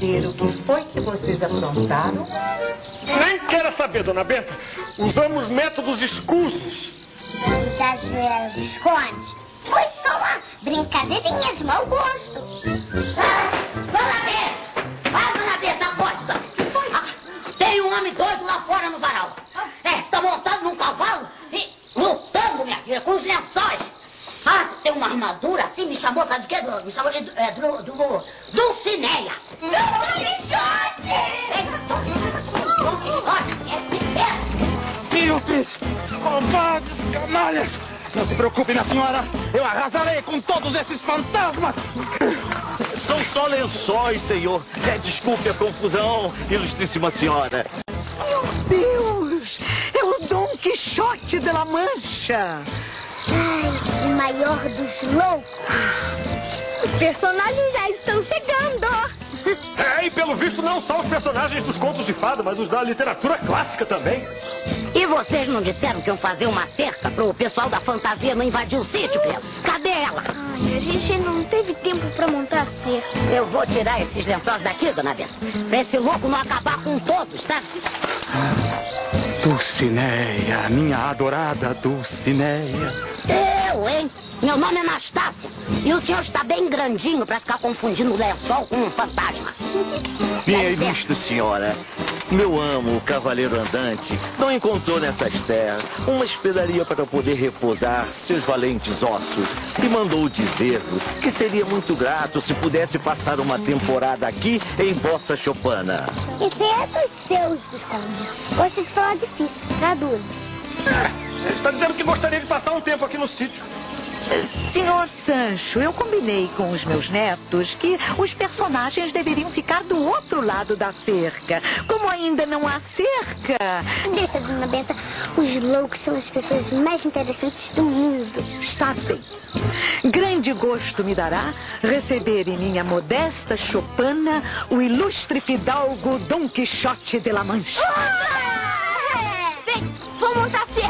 saber o que foi que vocês aprontaram? Nem quero saber, dona Benta. Usamos métodos escusos. Exagero, esconde. Foi só uma brincadeirinha de mau gosto. Ah, dona Benta! Ah, dona Benta, acorde, dona. Ah, tem um homem doido lá fora no varal. É, tá montado num cavalo e lutando, minha filha, com os lençóis. Ah, tem uma armadura assim, me chamou, sabe de quê? Me chamou de é, do, do, Dulcineia. Do Quixote! Covardes, canalhas! Não se preocupe, minha senhora. Eu arrasarei com todos esses fantasmas. São só lençóis, senhor. É, desculpe a confusão, ilustríssima senhora. Meu Deus! É o Dom Quixote de la Mancha. Ai, o maior dos loucos. Os personagens já estão chegando. É, e pelo visto não só os personagens dos contos de fada, mas os da literatura clássica também. E vocês não disseram que iam fazer uma cerca pro pessoal da fantasia não invadir o sítio, criança? Cadê ela? Ai, a gente não teve tempo pra montar a cerca. Eu vou tirar esses lençóis daqui, dona Benta. Pra esse louco não acabar com todos, sabe? Dulcineia, minha adorada Dulcineia. Eu, hein? Meu nome é Anastácia. E o senhor está bem grandinho para ficar confundindo o lençol com um fantasma. Minha ilustre senhora, meu amo, o cavaleiro andante, não encontrou nessas terras uma hospedaria para poder repousar seus valentes ossos e mandou dizer-lhe que seria muito grato se pudesse passar uma temporada aqui em vossa chopana. Isso é dos seus, Visconde. Gosta de falar difícil, traduz. Ele está dizendo que gostaria de passar um tempo aqui no sítio. Senhor Sancho, eu combinei com os meus netos que os personagens deveriam ficar do outro lado da cerca. Como ainda não há cerca. Deixa, dona Benta. Os loucos são as pessoas mais interessantes do mundo. Está bem. Grande gosto me dará receber em minha modesta chopana o ilustre fidalgo Dom Quixote de la Mancha. Ah! Vem, vamos montar a cerca.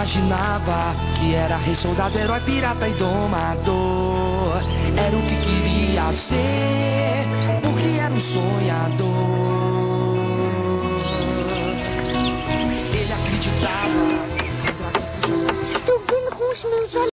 imaginava que era rei, soldado, herói, pirata e domador. Era o que queria ser, porque era um sonhador.